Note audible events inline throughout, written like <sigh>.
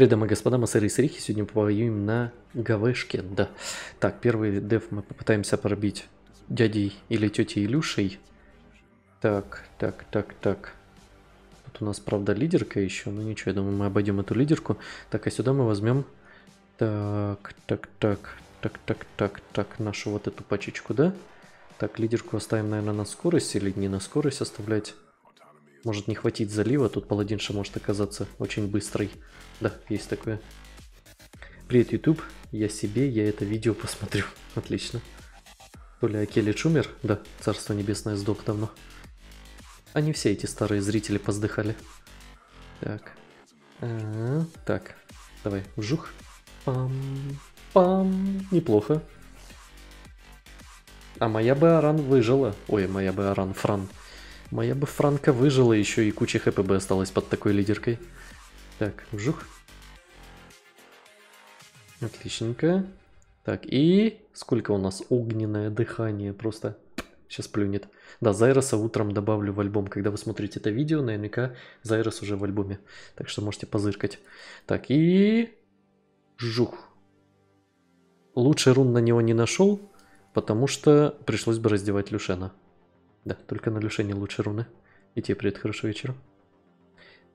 Привет, дамы и господа, мы с Рихи. Сегодня повоюем на ГВшке, да. Так, первый деф мы попытаемся пробить дядей или тетей Илюшей. Так, так, так, так. Тут у нас, правда, лидерка еще, но ничего, я думаю, мы обойдем эту лидерку. Так, а сюда мы возьмем... Так, так, так, так, так, так, так, нашу вот эту пачечку, да? Так, лидерку оставим, наверное, на скорость или не на скорость оставлять. Может не хватить залива, тут паладинша может оказаться очень быстрой. Да, есть такое. Привет, YouTube. Я себе, я это видео <laughs> посмотрю. Отлично. То ли Акелич умер? Да, Царство Небесное сдох давно. Они все эти старые зрители поздыхали. Так. А -а -а. Так, давай, вжух. Пам, пам. Неплохо. А моя бы Аран выжила. Ой, моя бы Аран Фран. Моя бы Франка выжила еще и куча хп бы осталась под такой лидеркой. Так, вжух. Отличненько. Так, и сколько у нас огненное дыхание просто сейчас плюнет. Да, Зайроса утром добавлю в альбом. Когда вы смотрите это видео, наверняка Зайрос уже в альбоме. Так что можете позыркать. Так, и... Жух. Лучше рун на него не нашел, потому что пришлось бы раздевать Люшена. Да, только на Люшене лучше руны. И тебе привет, хорошего вечера.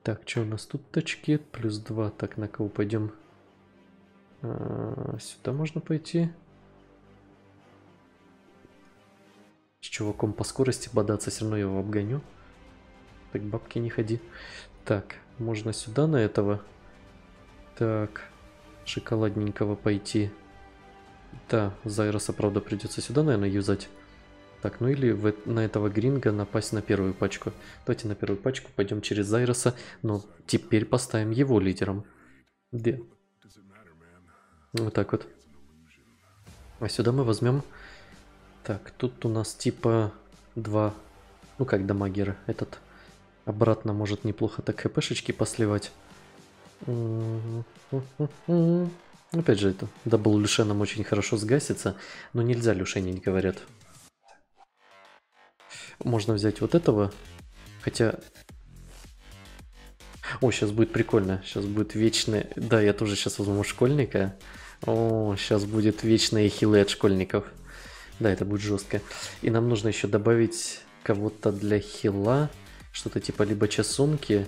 Так, что у нас тут точки? Плюс 2. Так, на кого пойдем? А, сюда можно пойти. С чуваком по скорости бодаться, все равно я его обгоню. Так, бабки не ходи. Так, можно сюда на этого. Так, шоколадненького пойти. Да, Зайроса, правда, придется сюда, наверное, юзать. Так, ну или в, на этого гринга напасть на первую пачку. Давайте на первую пачку пойдем через Зайроса, но теперь поставим его лидером. Где? Вот так вот. А сюда мы возьмем... Так, тут у нас типа два... Ну как дамагера. Этот обратно может неплохо так хпшечки посливать. Опять же, это double люшеном очень хорошо сгасится, но нельзя люшенить, говорят. Можно взять вот этого. Хотя... О, сейчас будет прикольно. Сейчас будет вечный... Да, я тоже сейчас возьму школьника. О, сейчас будет вечные хилы от школьников. Да, это будет жестко. И нам нужно еще добавить кого-то для хила. Что-то типа либо часунки.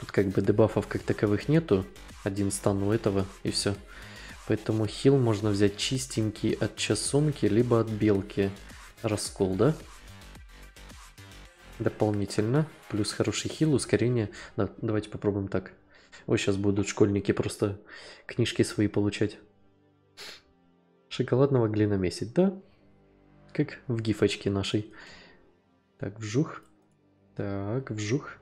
Тут как бы дебафов как таковых нету. Один стан у этого и все. Поэтому хил можно взять чистенький от часунки, либо от белки. Раскол, да? Дополнительно. Плюс хороший хил, ускорение. Да, давайте попробуем так. Ой, сейчас будут школьники просто книжки свои получать. Шоколадного глина месяц, да? Как в гифочке нашей. Так, вжух. Так, вжух.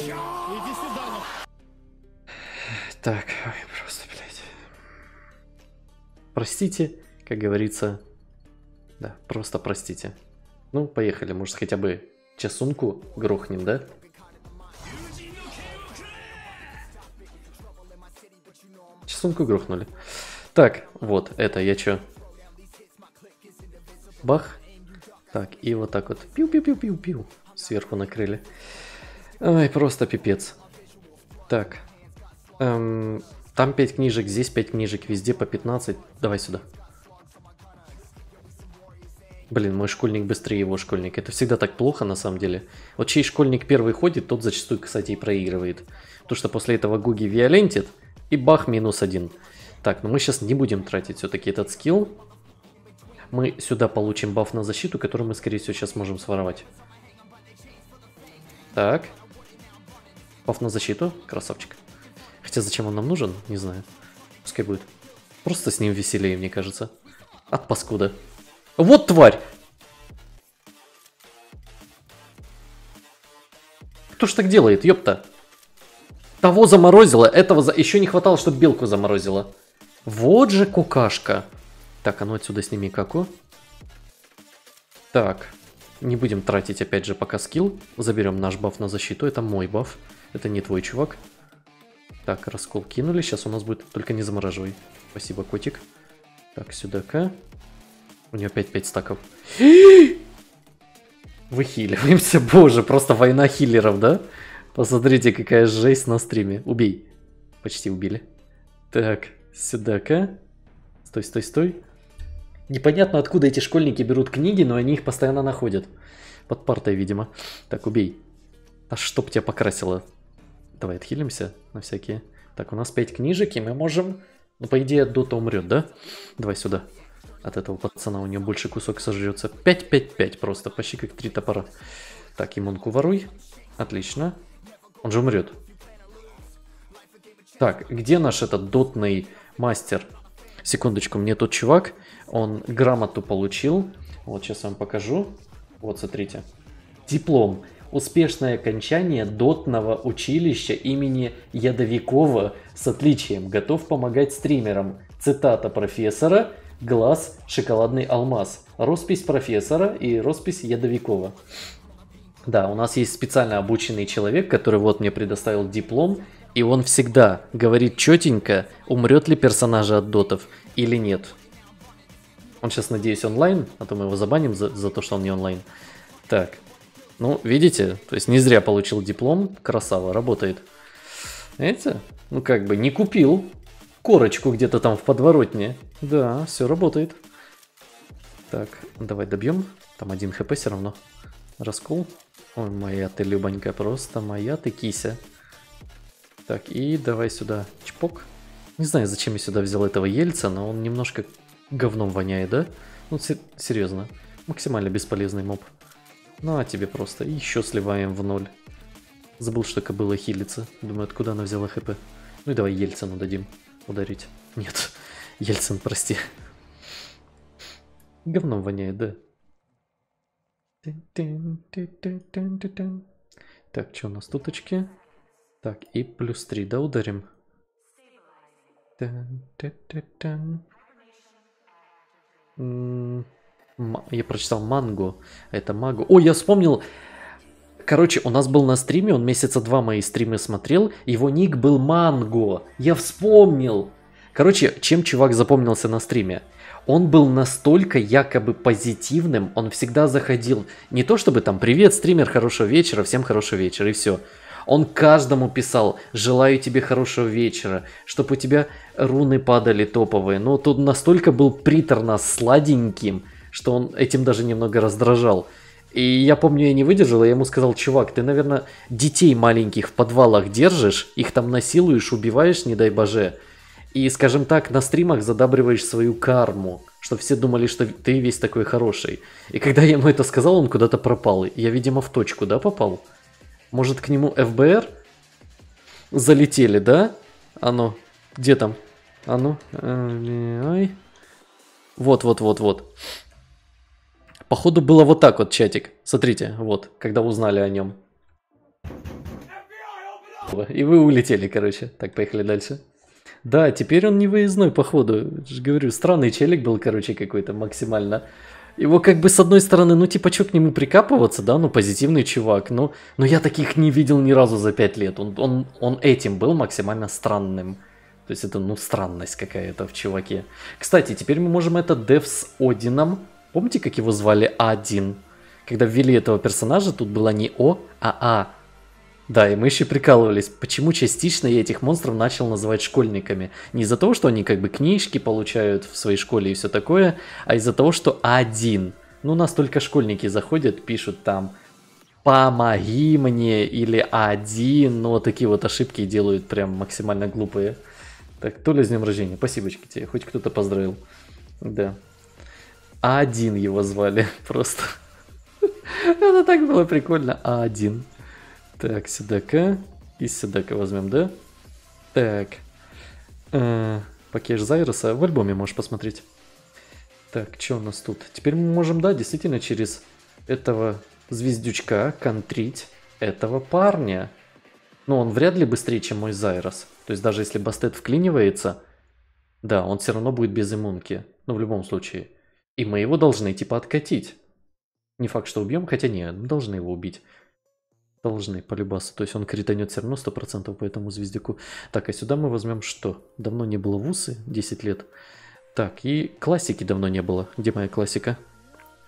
Иди сюда, ну. Так, ой, просто, блядь. Простите, как говорится. Да, просто простите. Ну, поехали, может, хотя бы часунку грохнем, да? Часунку грохнули. Так, вот, это я чё? Бах. Так, и вот так вот. Пиу-пиу-пиу-пиу-пиу. Сверху накрыли. Ой, просто пипец. Так. Эм, там 5 книжек, здесь 5 книжек, везде по 15. Давай сюда. Блин, мой школьник быстрее его школьник. Это всегда так плохо на самом деле. Вот чей школьник первый ходит, тот зачастую, кстати, и проигрывает. Потому что после этого Гуги виолентит, и бах, минус один. Так, но мы сейчас не будем тратить все-таки этот скилл. Мы сюда получим баф на защиту, который мы, скорее всего, сейчас можем своровать. Так. Пав на защиту. Красавчик. Хотя зачем он нам нужен, не знаю. Пускай будет. Просто с ним веселее, мне кажется. От паскуда. Вот тварь! Кто ж так делает, ёпта? Того заморозило, этого за... еще не хватало, чтобы белку заморозило. Вот же кукашка. Так, а ну отсюда сними каку. Так, не будем тратить опять же пока скилл. Заберем наш баф на защиту, это мой баф. Это не твой чувак. Так, раскол кинули. Сейчас у нас будет... Только не замораживай. Спасибо, котик. Так, сюда-ка. У нее опять 5 стаков. <gasps> Выхиливаемся. Боже, просто война хиллеров, да? Посмотрите, какая жесть на стриме. Убей. Почти убили. Так, сюда-ка. Стой, стой, стой. Непонятно, откуда эти школьники берут книги, но они их постоянно находят. Под партой, видимо. Так, убей. А чтоб тебя покрасило. Давай отхилимся на всякие. Так, у нас 5 книжек, и мы можем... Ну, по идее, Дота умрет, да? Давай сюда. От этого пацана у нее больше кусок сожрется. 5-5-5 просто, почти как три топора. Так, иммунку воруй. Отлично. Он же умрет. Так, где наш этот дотный мастер? Секундочку, мне тот чувак, он грамоту получил. Вот сейчас вам покажу. Вот, смотрите. Диплом. Успешное окончание дотного училища имени Ядовикова с отличием. Готов помогать стримерам. Цитата профессора. Глаз, шоколадный алмаз. Роспись профессора и роспись Ядовикова. Да, у нас есть специально обученный человек, который вот мне предоставил диплом, и он всегда говорит четенько, умрет ли персонажа от дотов или нет. Он сейчас, надеюсь, онлайн, а то мы его забаним за, за то, что он не онлайн. Так, ну, видите, то есть не зря получил диплом, красава, работает. Видите? Ну, как бы не купил корочку где-то там в подворотне. Да, все работает. Так, давай добьем. Там один хп все равно. Раскол. Ой, моя ты любонька, просто моя ты кися. Так, и давай сюда чпок. Не знаю, зачем я сюда взял этого Ельца, но он немножко говном воняет, да? Ну, серьезно. Максимально бесполезный моб. Ну, а тебе просто еще сливаем в ноль. Забыл, что кобыла хилится. Думаю, откуда она взяла хп. Ну и давай Ельцину дадим ударить. Нет, <laughs> Ельцин, прости. Говном воняет, да? Так, что у нас туточки? Так, и плюс 3, да, ударим? Я прочитал мангу. Это магу. О, я вспомнил. Короче, у нас был на стриме, он месяца два мои стримы смотрел. Его ник был Манго. Я вспомнил. Короче, чем чувак запомнился на стриме? он был настолько якобы позитивным, он всегда заходил, не то чтобы там «Привет, стример, хорошего вечера, всем хорошего вечера» и все. Он каждому писал «Желаю тебе хорошего вечера», чтобы у тебя руны падали топовые. Но тут настолько был приторно сладеньким, что он этим даже немного раздражал. И я помню, я не выдержал, я ему сказал, чувак, ты, наверное, детей маленьких в подвалах держишь, их там насилуешь, убиваешь, не дай боже. И, скажем так, на стримах задабриваешь свою карму, что все думали, что ты весь такой хороший. И когда я ему это сказал, он куда-то пропал. Я, видимо, в точку, да, попал? Может, к нему ФБР? Залетели, да? А ну, где там? А ну, ой. Вот, вот, вот, вот. Походу было вот так вот чатик. Смотрите, вот, когда узнали о нем. И вы улетели, короче. Так, поехали дальше. Да, теперь он не выездной, походу. же говорю, странный челик был, короче, какой-то максимально. Его как бы с одной стороны, ну типа, что к нему прикапываться, да, ну позитивный чувак, но, но я таких не видел ни разу за пять лет. Он, он, он этим был максимально странным. То есть это, ну, странность какая-то в чуваке. Кстати, теперь мы можем это дев с Одином. Помните, как его звали Один? Когда ввели этого персонажа, тут было не О, а А. Да, и мы еще прикалывались, почему частично я этих монстров начал называть школьниками. Не из-за того, что они как бы книжки получают в своей школе и все такое, а из-за того, что один. Ну, у нас только школьники заходят, пишут там «помоги мне» или «один», но такие вот ошибки делают прям максимально глупые. Так, Толя, с днем рождения, спасибочки тебе, хоть кто-то поздравил. Да. А1 его звали, <laughs> просто. Это так было прикольно, А1. Так, сюда-ка. И сюда-ка возьмем, да? Так. Э, Пакеш Зайроса в альбоме можешь посмотреть. Так, что у нас тут? Теперь мы можем, да, действительно через этого звездючка контрить этого парня. Но он вряд ли быстрее, чем мой Зайрос. То есть даже если Бастет вклинивается, да, он все равно будет без иммунки. Ну, в любом случае. И мы его должны типа откатить. Не факт, что убьем, хотя не, должны его убить. Должны, по любасу. То есть он кританет все равно 100% по этому звездяку. Так, а сюда мы возьмем что? Давно не было вусы, 10 лет. Так, и классики давно не было. Где моя классика?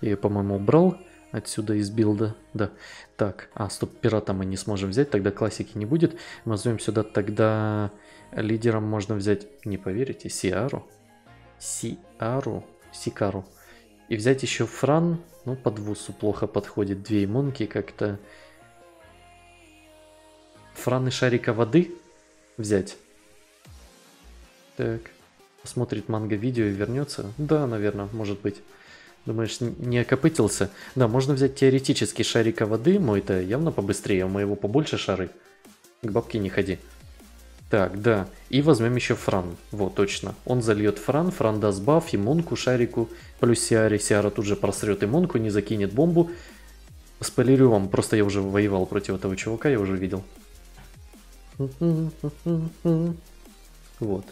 Я ее, по-моему, убрал отсюда из билда. Да. Так, а, стоп, пирата мы не сможем взять, тогда классики не будет. Мы возьмем сюда тогда лидером можно взять, не поверите, Сиару. Сиару, Сикару. И взять еще Фран, ну, под вусу плохо подходит. Две иммунки как-то Франы шарика воды взять. Так. Посмотрит манго-видео и вернется. Да, наверное, может быть. Думаешь, не окопытился? Да, можно взять теоретически шарика воды. Мой-то явно побыстрее, у моего побольше шары. К бабке не ходи. Так, да. И возьмем еще Фран. Вот, точно. Он зальет Фран, Фран даст баф, иммунку, шарику. Плюс Сиаре. Сиара тут же просрет иммунку, не закинет бомбу. Спойлерю вам, просто я уже воевал против этого чувака, я уже видел. Вот.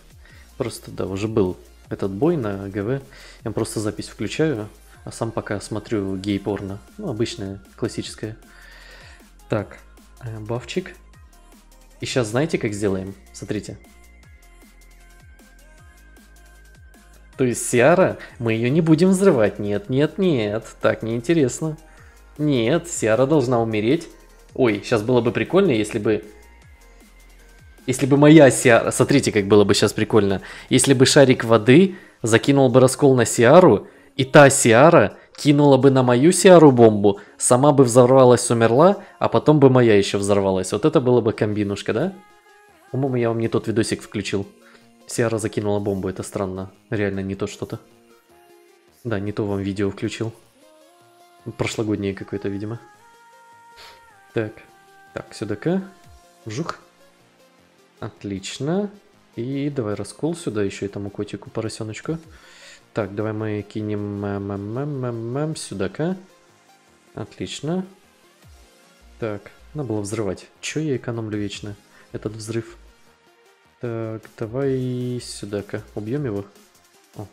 Просто, да, уже был этот бой на ГВ. Я просто запись включаю, а сам пока смотрю гей-порно. Ну, обычное, классическое. Так, э, бафчик. И сейчас знаете, как сделаем? Смотрите. То есть Сиара, мы ее не будем взрывать. Нет, нет, нет. Так неинтересно. Нет, Сиара должна умереть. Ой, сейчас было бы прикольно, если бы если бы моя Сиара... Смотрите, как было бы сейчас прикольно. Если бы шарик воды закинул бы раскол на Сиару, и та Сиара кинула бы на мою Сиару бомбу, сама бы взорвалась, умерла, а потом бы моя еще взорвалась. Вот это было бы комбинушка, да? По-моему, я вам не тот видосик включил. Сиара закинула бомбу, это странно. Реально не то что-то. Да, не то вам видео включил. Прошлогоднее какое-то, видимо. Так. Так, сюда-ка. Жух. Отлично. И давай раскол сюда еще этому котику, поросеночку. Так, давай мы кинем -м сюда-ка. Отлично. Так, надо было взрывать. Че я экономлю вечно? Этот взрыв. Так, давай сюда-ка. Убьем его. О,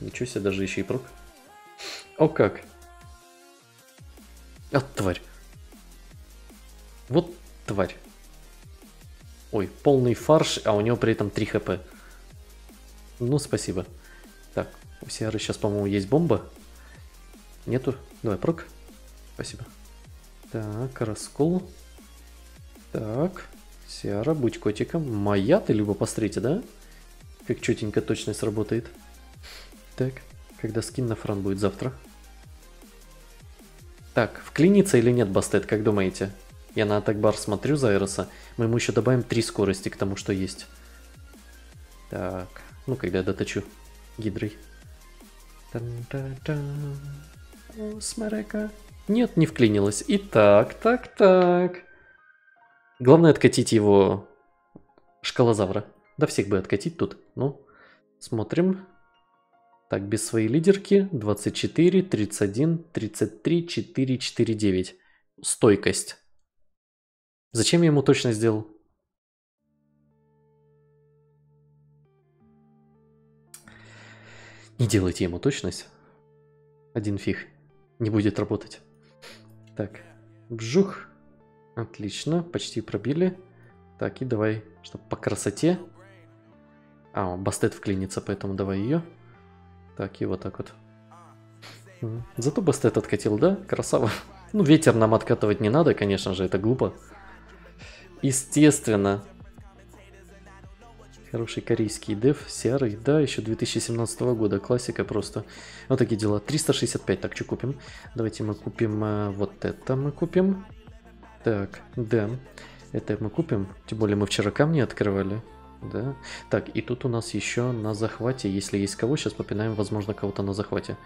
ничего себе, даже еще и прок. О, как. А, тварь. Вот тварь. Ой, полный фарш, а у него при этом 3 хп. Ну, спасибо. Так, у Сиары сейчас, по-моему, есть бомба. Нету? Давай, прок. Спасибо. Так, раскол. Так, Сиара, будь котиком. Моя ты либо посмотрите, да? Как четенько точность работает. Так, когда скин на фран будет завтра? Так, вклинится или нет Бастет, как думаете? Я на атакбар смотрю за Эроса. Мы ему еще добавим 3 скорости к тому, что есть. Так, ну когда я доточу гидрой. Смерека. Нет, не вклинилась. И так, так, так. Главное откатить его шкалозавра. Да всех бы откатить тут. Ну, смотрим. Так, без своей лидерки. 24, 31, 33, 4, 4, 9. Стойкость. Зачем я ему точно сделал? Не делайте ему точность. Один фиг. Не будет работать. Так, бжух. Отлично, почти пробили. Так, и давай, чтобы по красоте. А, бастет вклинится, поэтому давай ее. Так, и вот так вот. Зато бастет откатил, да? Красава. Ну, ветер нам откатывать не надо, конечно же, это глупо. Естественно. Хороший корейский дев, серый, да, еще 2017 года, классика просто. Вот такие дела. 365, так, что купим? Давайте мы купим э, вот это мы купим. Так, да, это мы купим, тем более мы вчера камни открывали. Да. Так, и тут у нас еще на захвате, если есть кого, сейчас попинаем, возможно, кого-то на захвате.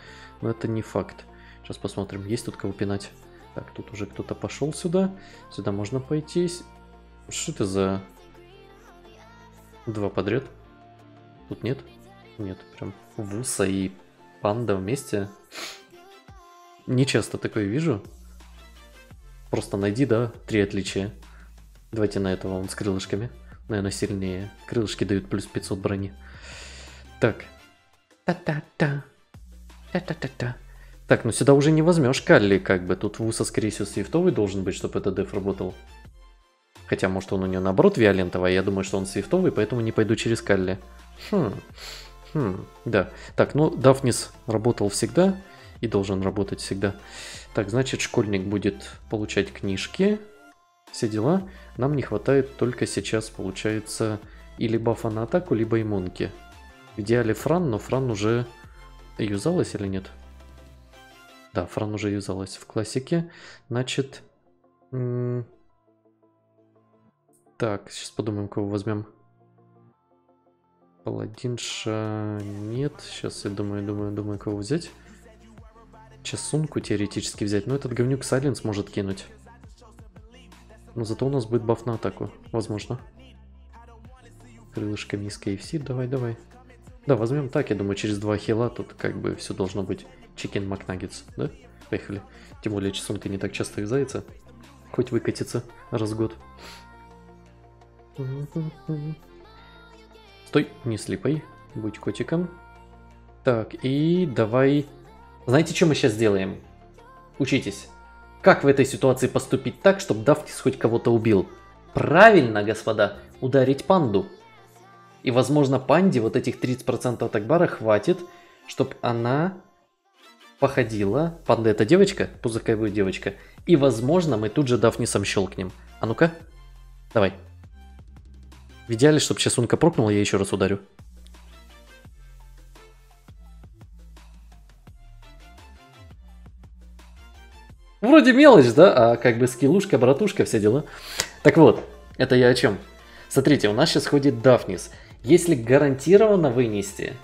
Но это не факт. Сейчас посмотрим, есть тут кого пинать. Так, тут уже кто-то пошел сюда. Сюда можно пойти. Что это за два подряд? Тут нет? Нет, прям Вуса и Панда вместе. Не часто такое вижу. Просто найди, да, три отличия. Давайте на этого он с крылышками. Наверное, сильнее. Крылышки дают плюс 500 брони. Так. Та-та-та. Та-та-та-та. Так, ну сюда уже не возьмешь Калли, как бы. Тут Вуса, скорее всего, свифтовый должен быть, чтобы этот деф работал. Хотя, может, он у него наоборот виолентовый, а я думаю, что он свифтовый, поэтому не пойду через Калли. Хм, хм, да. Так, ну, Дафнис работал всегда и должен работать всегда. Так, значит, школьник будет получать книжки, все дела. Нам не хватает только сейчас, получается, или бафа на атаку, либо иммунки. В идеале Фран, но Фран уже юзалась или нет? Да, Фран уже юзалась в классике. Значит... Так, сейчас подумаем, кого возьмем. Паладинша... Нет, сейчас я думаю, думаю, думаю, кого взять. Часунку теоретически взять, но этот говнюк Сайленс может кинуть. Но зато у нас будет баф на атаку, возможно. Крылышками из KFC, давай, давай. Да, возьмем так, я думаю, через два хила тут как бы все должно быть чикен макнаггетс, да? Поехали. Тем более часунка не так часто юзается. Хоть выкатится раз в год. Стой, не слипай. Будь котиком. Так, и давай... Знаете, что мы сейчас сделаем? Учитесь. Как в этой ситуации поступить так, чтобы Дафтис хоть кого-то убил? Правильно, господа, ударить панду. И, возможно, панде вот этих 30% такбара хватит, чтобы она походила. Панда это девочка, пузыковая девочка. И, возможно, мы тут же Дафнисом щелкнем. А ну-ка. Давай. В идеале, чтобы сейчас унка прокнула, я еще раз ударю. Вроде мелочь, да? А как бы скиллушка, братушка, все дела. Так вот, это я о чем? Смотрите, у нас сейчас ходит Дафнис. Если гарантированно вынести...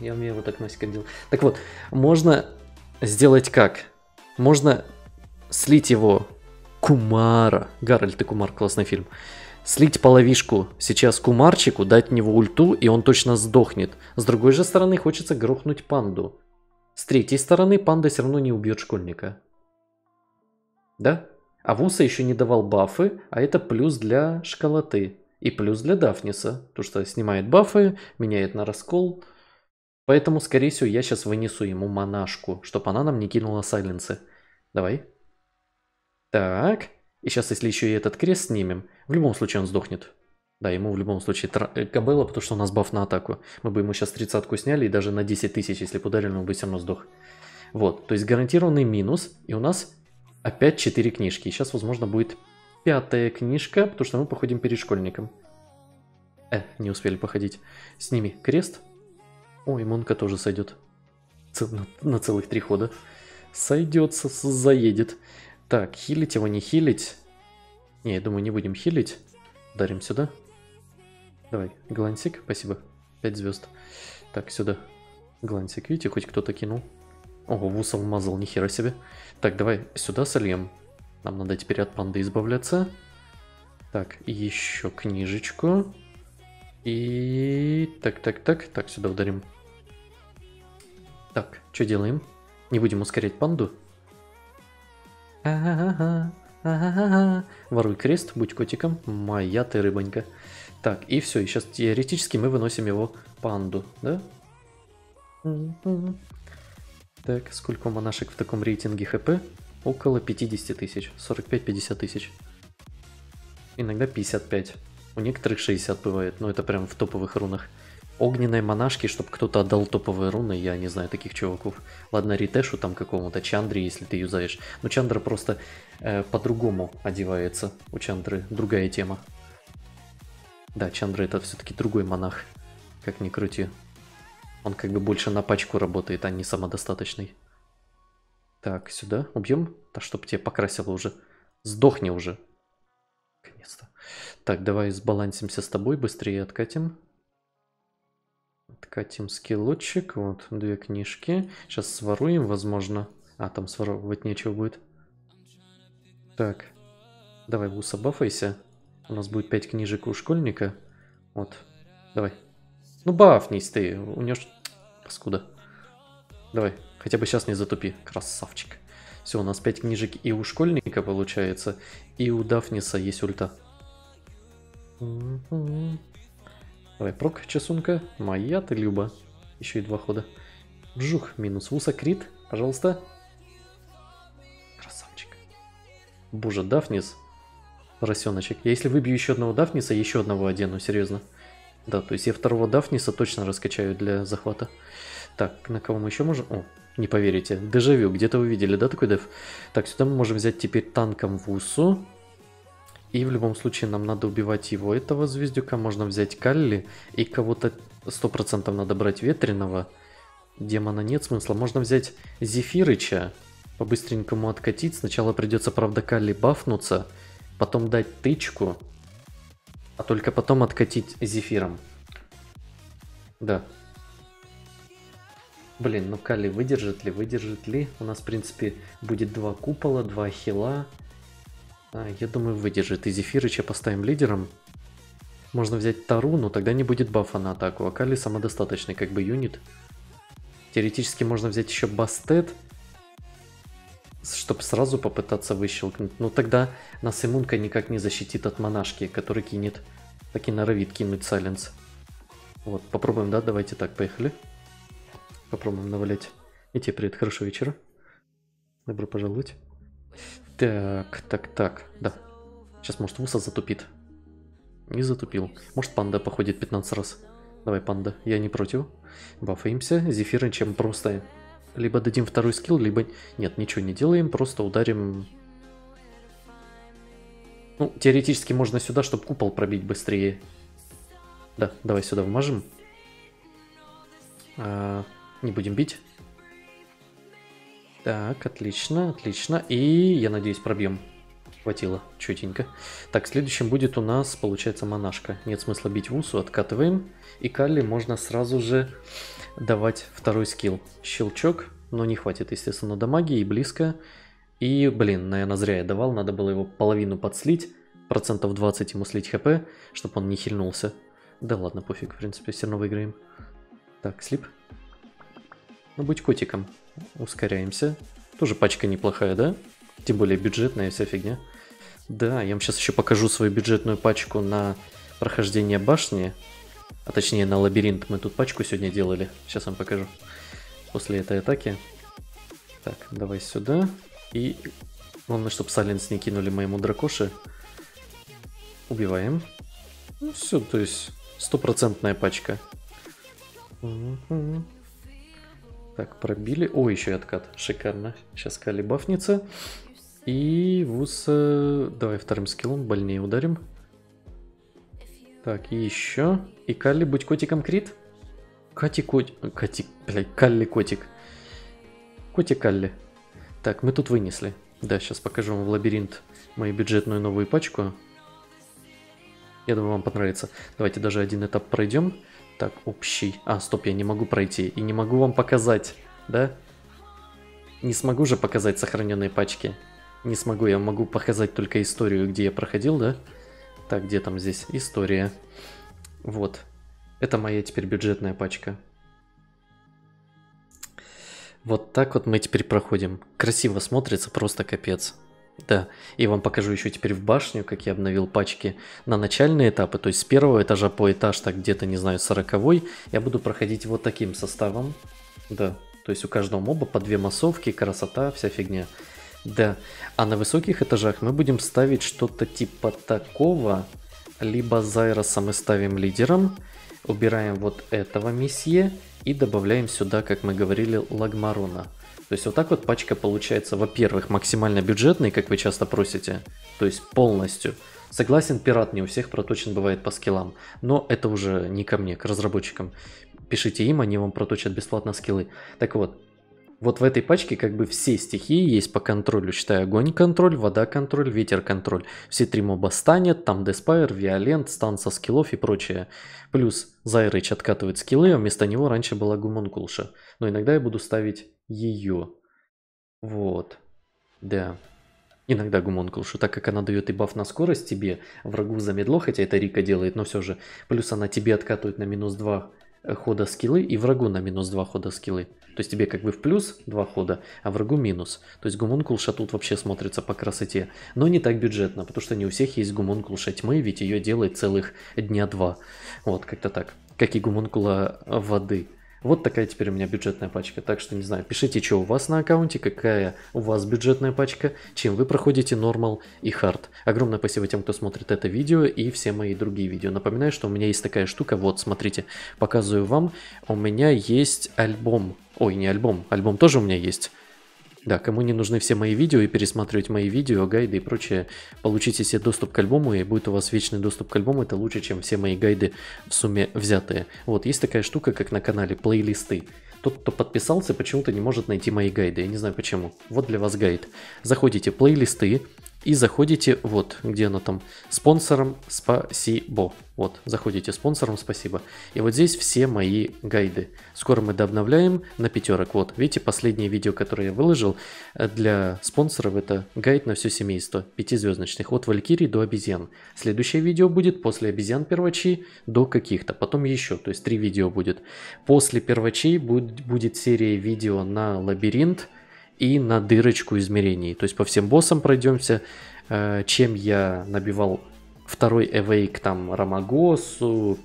Я умею вот так носик делать. Так вот, можно сделать как? Можно слить его Кумара. Гарольд и Кумар, классный фильм. Слить половишку сейчас Кумарчику, дать него ульту, и он точно сдохнет. С другой же стороны, хочется грохнуть панду. С третьей стороны, панда все равно не убьет школьника. Да? А Вуса еще не давал бафы, а это плюс для школоты. И плюс для Дафниса, потому что снимает бафы, меняет на раскол. Поэтому, скорее всего, я сейчас вынесу ему монашку, чтобы она нам не кинула сайленсы. Давай. Так. И сейчас, если еще и этот крест снимем, в любом случае он сдохнет. Да, ему в любом случае тр... Э, Кабелла, потому что у нас баф на атаку. Мы бы ему сейчас тридцатку сняли, и даже на 10 тысяч, если бы ударили, он бы все равно сдох. Вот, то есть гарантированный минус, и у нас опять 4 книжки. И сейчас, возможно, будет пятая книжка, потому что мы походим перед школьником. Э, не успели походить. Сними крест. Ой, Монка тоже сойдет. Цел, на, на целых три хода. Сойдется, заедет. Так, хилить его, не хилить. Не, я думаю, не будем хилить. Дарим сюда. Давай, глансик, спасибо. 5 звезд. Так, сюда. Глансик, видите, хоть кто-то кинул. Ого, вусом мазал, нихера себе. Так, давай сюда сольем. Нам надо теперь от панды избавляться. Так, еще книжечку. И... Так, так, так. Так, сюда ударим. Так, что делаем? Не будем ускорять панду? Воруй крест, будь котиком. Моя ты рыбонька. Так, и все. И сейчас теоретически мы выносим его панду, да? Так, сколько монашек в таком рейтинге хп? Около 50 тысяч, 45-50 тысяч. Иногда 55. У некоторых 60 бывает, но это прям в топовых рунах. Огненной монашки, чтобы кто-то отдал топовые руны, я не знаю таких чуваков. Ладно, Ритешу там какому-то, Чандре, если ты юзаешь. Но Чандра просто э, по-другому одевается. У Чандры другая тема. Да, Чандра это все-таки другой монах, как ни крути. Он как бы больше на пачку работает, а не самодостаточный. Так, сюда убьем. Да чтоб тебе покрасило уже. Сдохни уже. Наконец-то. Так, давай сбалансимся с тобой, быстрее откатим. Откатим скиллочек. Вот, две книжки. Сейчас своруем, возможно. А, там своровать нечего будет. Так. Давай, Вуса, бафайся. У нас будет 5 книжек у школьника. Вот. Давай. Ну, бафнись ты. У нее... Паскуда. Давай. Хотя бы сейчас не затупи, красавчик. Все, у нас 5 книжек и у школьника получается, и у Дафниса есть ульта. Давай, прок, часунка. Моя ты, Люба. Еще и два хода. Вжух, минус. Вуса крит. Пожалуйста. Красавчик. Боже, Дафнис. Поросеночек. Я если выбью еще одного Дафниса, еще одного одену, серьезно. Да, то есть я второго Дафниса точно раскачаю для захвата. Так, на кого мы еще можем? О, не поверите. Дежавю, где-то вы видели, да, такой деф? Так, сюда мы можем взять теперь танком Вусу. И в любом случае нам надо убивать его, этого звездюка. Можно взять Калли и кого-то 100% надо брать ветреного. Демона нет смысла. Можно взять Зефирыча, по-быстренькому откатить. Сначала придется, правда, Калли бафнуться, потом дать тычку, а только потом откатить Зефиром. Да. Блин, ну Калли выдержит ли, выдержит ли? У нас, в принципе, будет два купола, два хила. А, я думаю, выдержит. И Зефирыча поставим лидером. Можно взять Тару, но тогда не будет бафа на атаку. А Калли самодостаточный как бы юнит. Теоретически можно взять еще Бастет, чтобы сразу попытаться выщелкнуть. Но тогда нас иммунка никак не защитит от монашки, который кинет, так и норовит кинуть Сайленс. Вот, попробуем, да? Давайте так, поехали. Попробуем навалять. И тебе привет, хорошего вечера. Добро пожаловать. Так, так, так, да. Сейчас, может, Вуса затупит. Не затупил. Может, панда походит 15 раз. Давай, панда, я не против. Бафаемся. Зефиры чем просто либо дадим второй скилл, либо... Нет, ничего не делаем, просто ударим... Ну, теоретически можно сюда, чтобы купол пробить быстрее. Да, давай сюда вмажем. А, не будем бить. Так, отлично, отлично. И, я надеюсь, пробьем. Хватило, четенько. Так, следующим будет у нас, получается, монашка. Нет смысла бить в усу, откатываем. И Калли можно сразу же давать второй скилл. Щелчок, но не хватит, естественно, до магии и близко. И, блин, наверное, зря я давал, надо было его половину подслить. Процентов 20 ему слить хп, чтобы он не хильнулся. Да ладно, пофиг, в принципе, все равно выиграем. Так, слип. Ну, будь котиком. Ускоряемся. Тоже пачка неплохая, да? Тем более бюджетная вся фигня. Да, я вам сейчас еще покажу свою бюджетную пачку на прохождение башни. А точнее на лабиринт. Мы тут пачку сегодня делали. Сейчас вам покажу. После этой атаки. Так, давай сюда. И главное, чтобы Саленс не кинули моему дракоши. Убиваем. Ну все, то есть стопроцентная пачка. Так, пробили. О, еще и откат. Шикарно. Сейчас Кали бафнется. И Вуз... Давай вторым скиллом больнее ударим. Так, еще. И Калли, будь котиком крит. Кати котик. Кати, блядь, Калли котик. Котик Калли. Так, мы тут вынесли. Да, сейчас покажу вам в лабиринт мою бюджетную новую пачку. Я думаю, вам понравится. Давайте даже один этап пройдем. Так, общий. А, стоп, я не могу пройти. И не могу вам показать, да? Не смогу же показать сохраненные пачки. Не смогу, я могу показать только историю, где я проходил, да? Так, где там здесь история? Вот. Это моя теперь бюджетная пачка. Вот так вот мы теперь проходим. Красиво смотрится, просто капец. Да, и вам покажу еще теперь в башню, как я обновил пачки на начальные этапы. То есть с первого этажа по этаж, так где-то, не знаю, сороковой, я буду проходить вот таким составом. Да, то есть у каждого моба по две массовки, красота, вся фигня. Да, а на высоких этажах мы будем ставить что-то типа такого. Либо Зайроса мы ставим лидером, убираем вот этого месье и добавляем сюда, как мы говорили, Лагмарона. То есть вот так вот пачка получается, во-первых, максимально бюджетной, как вы часто просите, то есть полностью. Согласен, пират не у всех проточен бывает по скиллам, но это уже не ко мне, к разработчикам. Пишите им, они вам проточат бесплатно скиллы. Так вот, вот в этой пачке как бы все стихии есть по контролю, считая огонь контроль, вода контроль, ветер контроль. Все три моба станет, там Деспайр, Виолент, стан со скиллов и прочее. Плюс Зайрыч откатывает скиллы, а вместо него раньше была Гумонкулша. Но иногда я буду ставить ее. Вот. Да. Иногда Гумонкулшу, так как она дает и баф на скорость тебе, врагу замедло, хотя это Рика делает, но все же. Плюс она тебе откатывает на минус 2 хода скиллы и врагу на минус 2 хода скиллы. То есть тебе как бы в плюс 2 хода, а врагу минус. То есть гумункулша тут вообще смотрится по красоте. Но не так бюджетно, потому что не у всех есть гумункулша тьмы, ведь ее делает целых дня два. Вот, как-то так. Как и гумункула воды. Вот такая теперь у меня бюджетная пачка. Так что, не знаю, пишите, что у вас на аккаунте, какая у вас бюджетная пачка, чем вы проходите нормал и хард. Огромное спасибо тем, кто смотрит это видео и все мои другие видео. Напоминаю, что у меня есть такая штука, вот, смотрите, показываю вам. У меня есть альбом, ой, не альбом, альбом тоже у меня есть. Да, кому не нужны все мои видео и пересматривать мои видео, гайды и прочее, получите себе доступ к альбому, и будет у вас вечный доступ к альбому, это лучше, чем все мои гайды в сумме взятые. Вот, есть такая штука, как на канале, плейлисты. Тот, кто подписался, почему-то не может найти мои гайды, я не знаю почему. Вот для вас гайд. Заходите в плейлисты, и заходите, вот, где она там, спонсором спасибо. Вот, заходите спонсором спасибо. И вот здесь все мои гайды. Скоро мы дообновляем на пятерок. Вот, видите, последнее видео, которое я выложил э, для спонсоров, это гайд на все семейство, пятизвездочных, от Валькирии до обезьян. Следующее видео будет после обезьян первачей до каких-то, потом еще, то есть три видео будет. После первачей будет, будет серия видео на лабиринт, и на дырочку измерений. То есть по всем боссам пройдемся, э, чем я набивал второй эвейк там Рамагосу,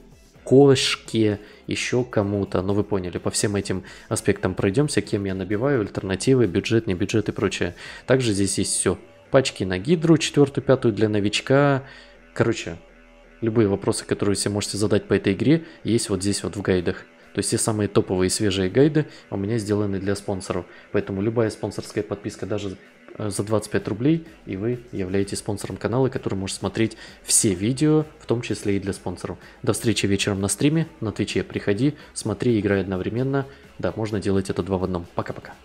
кошке, еще кому-то. Но ну, вы поняли, по всем этим аспектам пройдемся, кем я набиваю, альтернативы, бюджет, не бюджет и прочее. Также здесь есть все. Пачки на гидру, четвертую, пятую для новичка. Короче, любые вопросы, которые вы можете задать по этой игре, есть вот здесь вот в гайдах. То есть все самые топовые свежие гайды у меня сделаны для спонсоров. Поэтому любая спонсорская подписка даже э, за 25 рублей, и вы являетесь спонсором канала, который может смотреть все видео, в том числе и для спонсоров. До встречи вечером на стриме, на Твиче. Приходи, смотри, играй одновременно. Да, можно делать это два в одном. Пока-пока.